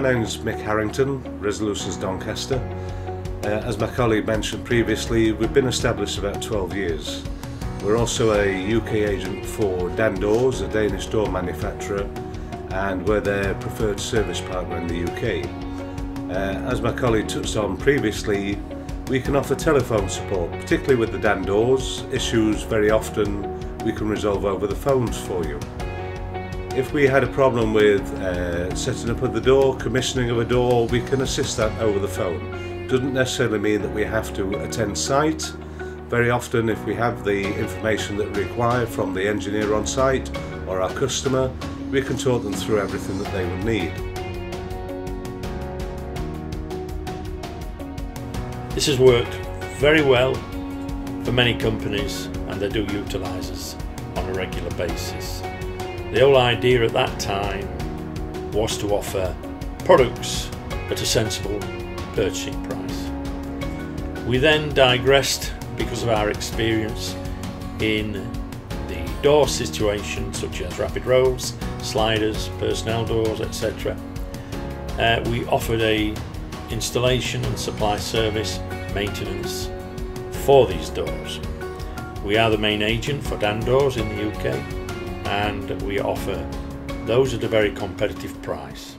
my name is Mick Harrington, Resolutions Doncaster. Uh, as my colleague mentioned previously, we've been established about 12 years. We're also a UK agent for Dan Doors, a Danish door manufacturer, and we're their preferred service partner in the UK. Uh, as my colleague touched on previously, we can offer telephone support, particularly with the Dan Doors. Issues very often we can resolve over the phones for you. If we had a problem with uh, setting up of the door, commissioning of a door, we can assist that over the phone. Doesn't necessarily mean that we have to attend site. Very often if we have the information that we require from the engineer on site or our customer, we can talk them through everything that they would need. This has worked very well for many companies and they do utilise us on a regular basis. The whole idea at that time was to offer products at a sensible purchasing price. We then digressed because of our experience in the door situation such as rapid rolls, sliders, personnel doors etc. Uh, we offered a installation and supply service maintenance for these doors. We are the main agent for Dandoors in the UK and we offer those at a very competitive price.